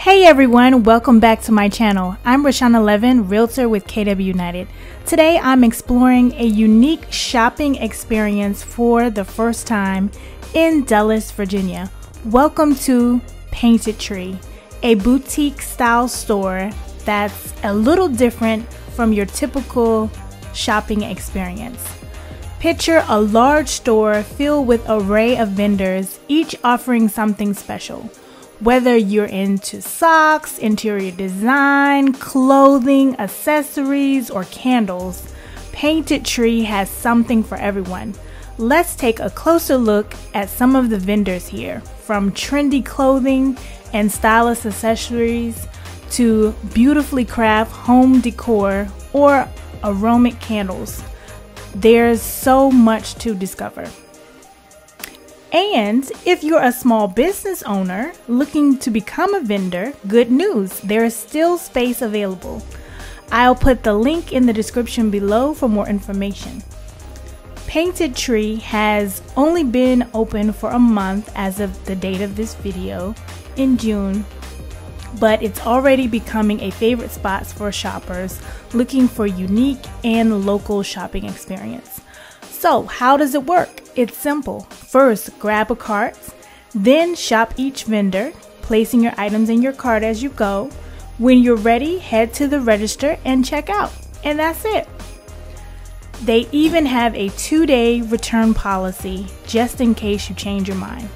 Hey everyone, welcome back to my channel. I'm Reshawna Leaven, Realtor with KW United. Today I'm exploring a unique shopping experience for the first time in Dulles, Virginia. Welcome to Painted Tree, a boutique style store that's a little different from your typical shopping experience. Picture a large store filled with array of vendors, each offering something special. Whether you're into socks, interior design, clothing, accessories, or candles, Painted Tree has something for everyone. Let's take a closer look at some of the vendors here, from trendy clothing and stylish accessories to beautifully crafted home decor or aromatic candles. There's so much to discover. And if you're a small business owner looking to become a vendor, good news, there is still space available. I'll put the link in the description below for more information. Painted Tree has only been open for a month as of the date of this video in June, but it's already becoming a favorite spot for shoppers looking for unique and local shopping experience. So, how does it work? It's simple. First, grab a cart, then shop each vendor, placing your items in your cart as you go. When you're ready, head to the register and check out. And that's it. They even have a two day return policy just in case you change your mind.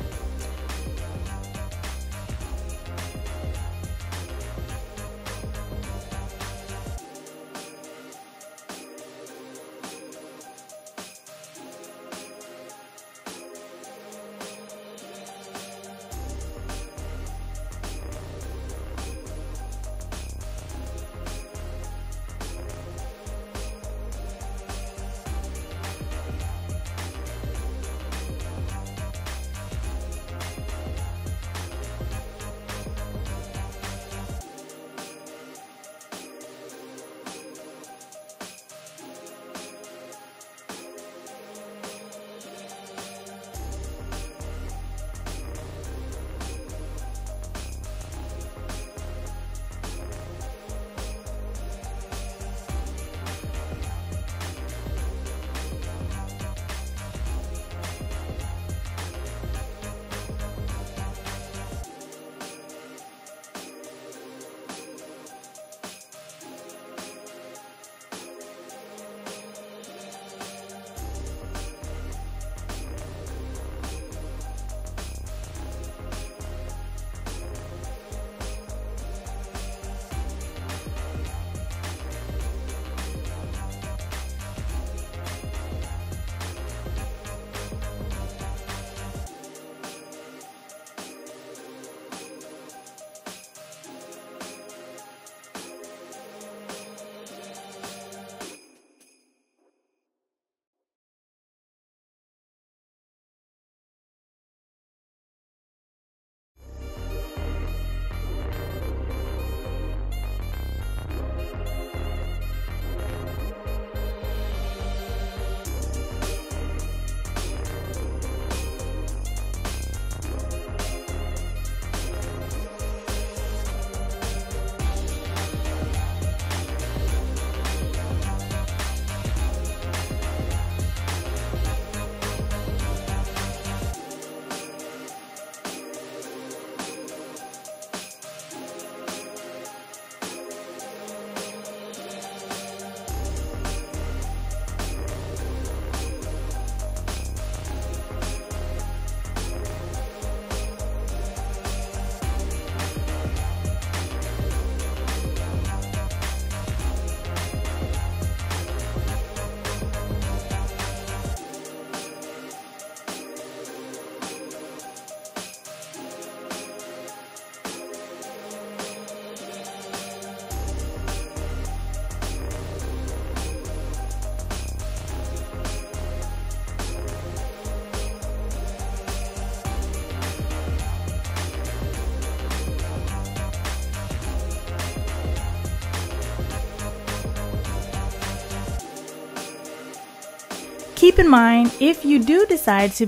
Keep in mind, if you do decide to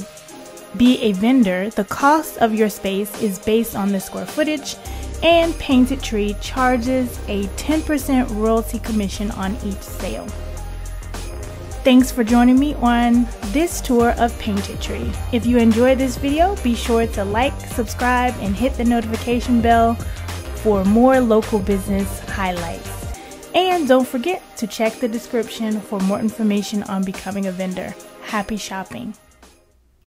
be a vendor, the cost of your space is based on the square footage and Painted Tree charges a 10% royalty commission on each sale. Thanks for joining me on this tour of Painted Tree. If you enjoyed this video, be sure to like, subscribe, and hit the notification bell for more local business highlights. And don't forget to check the description for more information on becoming a vendor. Happy shopping!